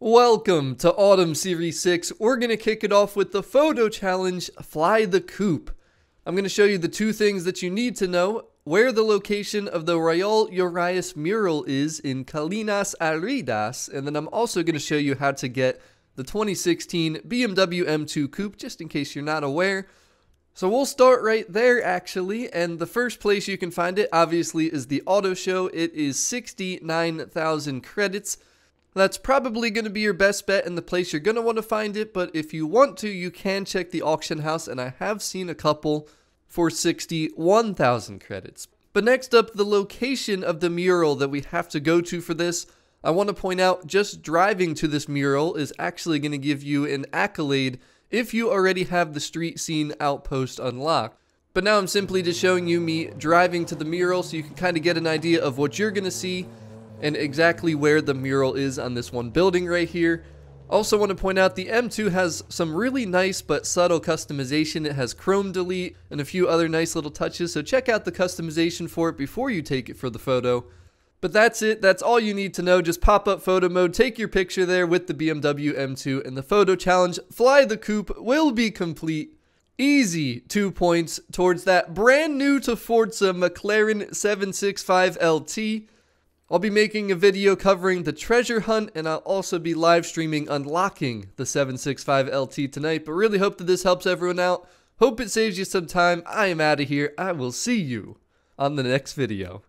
Welcome to Autumn Series 6. We're going to kick it off with the photo challenge, Fly the Coupe. I'm going to show you the two things that you need to know, where the location of the Raul Urias mural is in Colinas Aridas, and then I'm also going to show you how to get the 2016 BMW M2 Coupe, just in case you're not aware. So we'll start right there actually, and the first place you can find it obviously is the auto show. It is 69,000 credits. That's probably going to be your best bet and the place you're going to want to find it, but if you want to, you can check the auction house, and I have seen a couple for 61,000 credits. But next up, the location of the mural that we have to go to for this. I want to point out just driving to this mural is actually going to give you an accolade if you already have the street scene outpost unlocked. But now I'm simply just showing you me driving to the mural so you can kind of get an idea of what you're going to see and exactly where the mural is on this one building right here. Also want to point out the M2 has some really nice but subtle customization. It has chrome delete and a few other nice little touches, so check out the customization for it before you take it for the photo. But that's it, that's all you need to know. Just pop up photo mode, take your picture there with the BMW M2, and the photo challenge, Fly the Coupe, will be complete. Easy two points towards that brand new to Forza McLaren 765 LT. I'll be making a video covering the treasure hunt and I'll also be live streaming unlocking the 765 LT tonight. But really hope that this helps everyone out. Hope it saves you some time. I am out of here. I will see you on the next video.